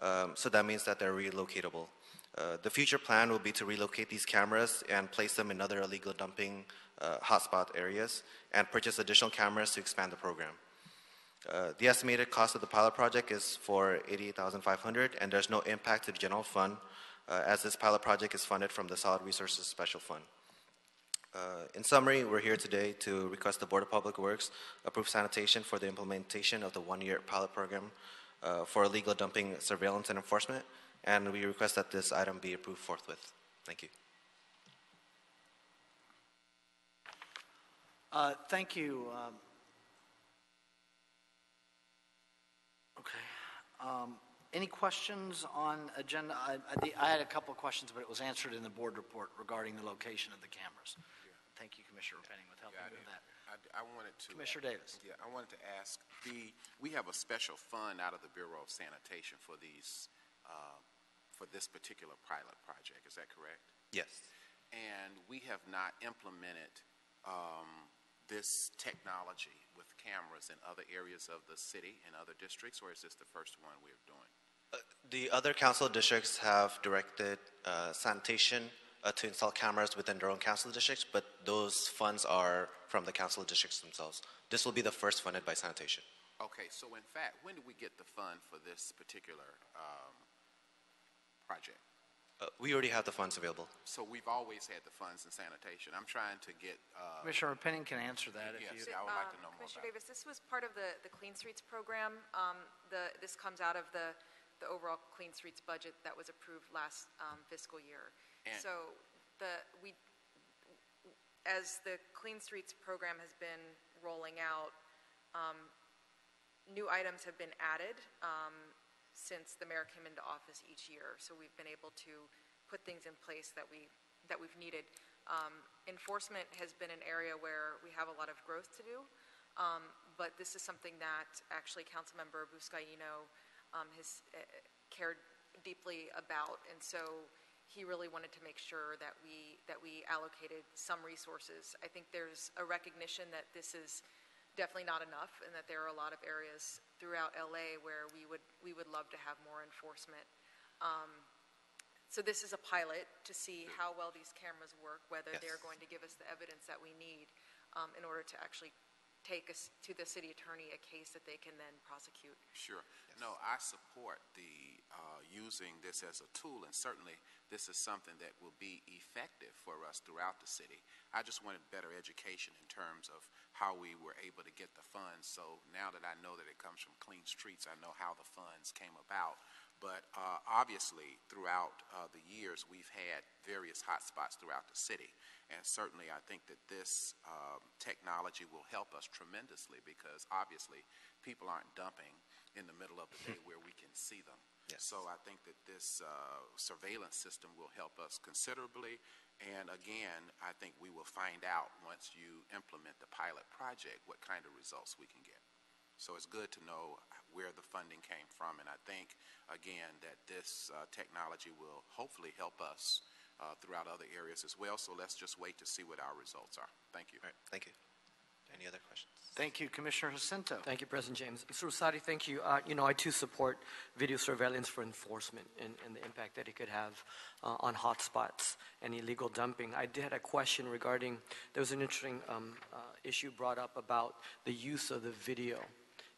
um, so that means that they're relocatable. Uh, the future plan will be to relocate these cameras and place them in other illegal dumping uh, hotspot areas and purchase additional cameras to expand the program. Uh, the estimated cost of the pilot project is for 88500 and there's no impact to the general fund uh, as this pilot project is funded from the Solid Resources Special Fund. Uh, in summary, we're here today to request the Board of Public Works approve sanitation for the implementation of the one-year pilot program uh, for illegal dumping surveillance and enforcement, and we request that this item be approved forthwith. Thank you. Uh, Thank you. um, Okay. Um, Any questions on agenda? I I I had a couple of questions, but it was answered in the board report regarding the location of the cameras. Thank you, Commissioner Penning, with helping with that. I, I wanted to. Commissioner Davis. Yeah, I wanted to ask, the, we have a special fund out of the Bureau of Sanitation for these, uh, for this particular pilot project, is that correct? Yes. And we have not implemented um, this technology with cameras in other areas of the city and other districts, or is this the first one we're doing? The other council districts have directed uh, sanitation uh, to install cameras within their own council districts, but those funds are from the council districts themselves. This will be the first funded by sanitation. Okay, so in fact, when did we get the fund for this particular um, project? Uh, we already have the funds available. So we've always had the funds in sanitation. I'm trying to get. Uh, Commissioner Penning can answer that if Yes, you... I would like to Um, know more Commissioner about it. Davis, this was part of the, the Clean Streets program. Um, the, this comes out of the, the overall Clean Streets budget that was approved last um, fiscal year. And- So the, we, as the Clean Streets program has been rolling out, um, new items have been added um, since the mayor came into office each year. So we've been able to put things in place that we, that we've needed. Um, Enforcement has been an area where we have a lot of growth to do, um, but this is something that actually Councilmember Buscaino um, has uh, cared deeply about, and so he really wanted to make sure that we, that we allocated some resources. I think there's a recognition that this is definitely not enough and that there are a lot of areas throughout LA where we would, we would love to have more enforcement. Um, So this is a pilot to see how well these cameras work, whether they're going to give us the evidence that we need um, in order to actually take us to the city attorney a case that they can then prosecute. Sure. No, I support the, uh, using this as a tool, and certainly this is something that will be effective for us throughout the city. I just wanted better education in terms of how we were able to get the funds. So now that I know that it comes from Clean Streets, I know how the funds came about. But uh, obviously, throughout uh, the years, we've had various hotspots throughout the city. And certainly, I think that this um, technology will help us tremendously because obviously, people aren't dumping in the middle of the day where we can see them. Yes. So I think that this uh, surveillance system will help us considerably. And again, I think we will find out once you implement the pilot project what kind of results we can get. So it's good to know where the funding came from, and I think, again, that this uh, technology will hopefully help us uh, throughout other areas as well. So let's just wait to see what our results are. Thank you. All right, thank you. Any other questions? Thank you, Commissioner Jacinto. Thank you, President James. Mr. Rosati, thank you. Uh, you know, I too support video surveillance for enforcement and, and the impact that it could have uh, on hotspots and illegal dumping. I did have a question regarding, there was an interesting um, uh, issue brought up about the use of the video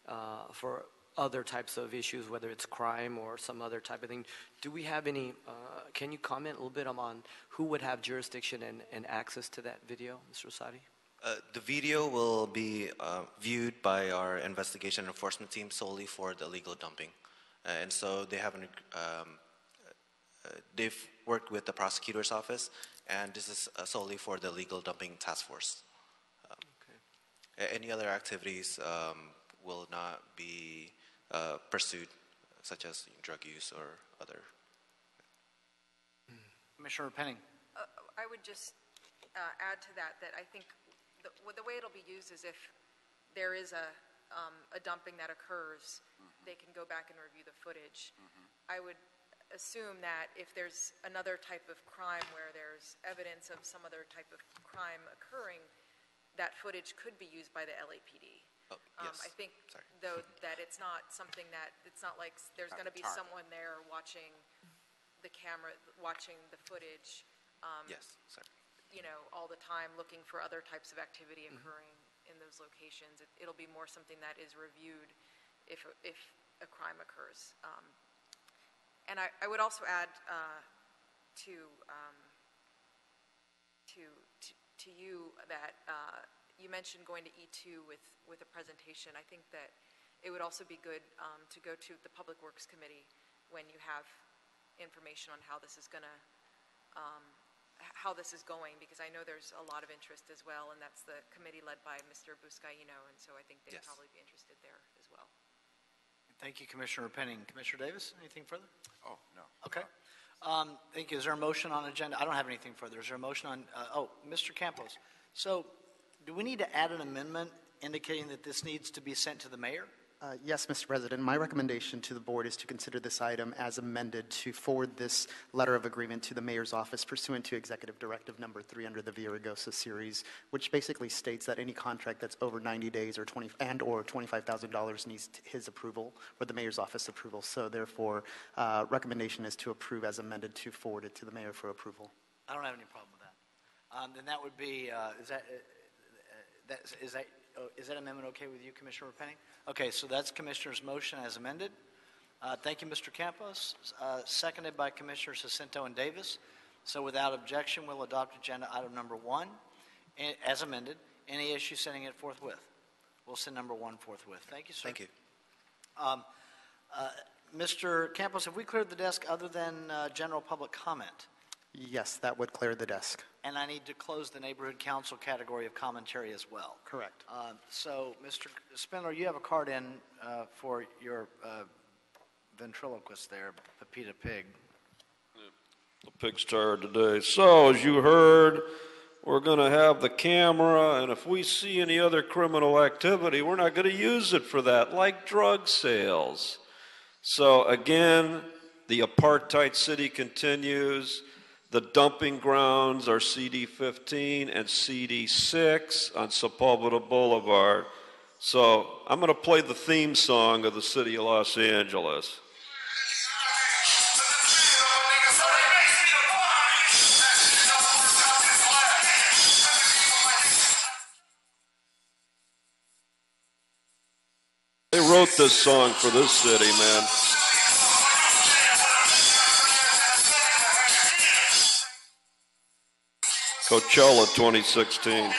uh, for other types of issues, whether it's crime or some other type of thing. Do we have any, uh, can you comment a little bit on who would have jurisdiction and, and access to that video, Mr. Rosati? Uh, the video will be uh, viewed by our investigation enforcement team solely for the illegal dumping. Uh, and so they have an, um, uh, they've worked with the prosecutor's office, and this is uh, solely for the legal dumping task force. Um, a- Any other activities um, will not be uh, pursued, such as drug use or other. Commissioner Penning. Uh, I would just uh, add to that, that I think the, the way it'll be used is if there is a, um, a dumping that occurs, they can go back and review the footage. I would assume that if there's another type of crime where there's evidence of some other type of crime occurring, that footage could be used by the LAPD. Oh, Um, yes. I think, Sorry. though, that it's not something that, it's not like s- there's Not going to be someone there watching the camera, watching the footage. um, Yes, sorry. you know, all the time, looking for other types of activity Mm-hmm. occurring in those locations. It- It'll be more something that is reviewed if, if a crime occurs. Um, And I, I would also add uh, to, um, to, to- to you that uh, you mentioned going to E2 with, with a presentation. I think that it would also be good um, to go to the Public Works Committee when you have information on how this is going to, h- how this is going, because I know there's a lot of interest as well, and that's the committee led by Mr. Buscaino, and so I think they'd Yes. probably be interested there as well. Thank you, Commissioner Penning. Commissioner Davis, anything further? Oh, no. Okay. Um, Thank you. Is there a motion on agenda? I don't have anything further. Is there a motion on, uh, oh, Mr. Campos. So do we need to add an amendment indicating that this needs to be sent to the mayor? Uh, Yes, Mr. President, my recommendation to the board is to consider this item as amended to forward this letter of agreement to the mayor's office pursuant to Executive Directive Number 3 under the Villaraigosa series, which basically states that any contract that's over 90 days or 20, and/or $25,000 needs his approval or the mayor's office approval. So therefore, uh, recommendation is to approve as amended to forward it to the mayor for approval. I don't have any problem with that. Um, Then that would be, uh, is that, uh, uh, that- is that, oh, is that amendment okay with you, Commissioner Penning? Okay, so that's Commissioner's motion as amended. Uh, Thank you, Mr. Campos. Uh, Seconded by Commissioners Jacinto and Davis. So without objection, we'll adopt agenda item number one a- as amended. Any issue sending it forthwith? We'll send number one forthwith. Thank you, sir. Thank you. Um, uh, Mr. Campos, have we cleared the desk other than uh, general public comment? Yes, that would clear the desk. And I need to close the neighborhood council category of commentary as well. Correct. Uh, So, Mr. Spindler, you have a card in uh, for your uh, ventriloquist there, Pepita Pig. The pig's tired today. So, as you heard, we're going to have the camera, and if we see any other criminal activity, we're not going to use it for that, like drug sales. So, again, the apartheid city continues. The dumping grounds are CD 15 and CD 6 on Sepulveda Boulevard. So I'm going to play the theme song of the city of Los Angeles. They wrote this song for this city, man. Coachella 2016.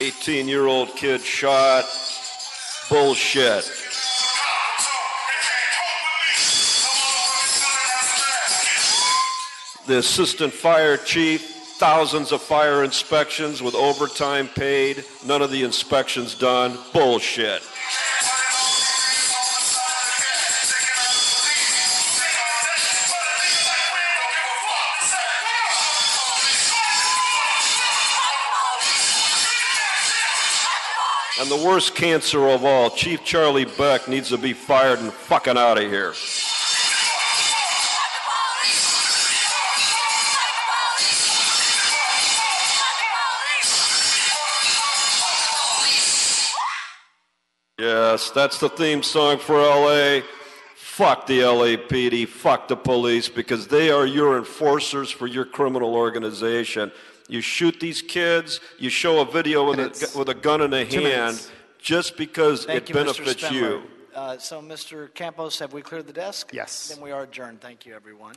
Eighteen-year-old kid shot. Bullshit. The assistant fire chief, thousands of fire inspections with overtime paid, none of the inspections done. Bullshit. And the worst cancer of all, Chief Charlie Beck needs to be fired and fucking out of here. Yes, that's the theme song for LA. Fuck the LAPD, fuck the police, because they are your enforcers for your criminal organization. You shoot these kids, you show a video with a, with a gun in a hand minutes. just because Thank it you, benefits you. Uh, So, Mr. Campos, have we cleared the desk? Yes. Then we are adjourned. Thank you, everyone.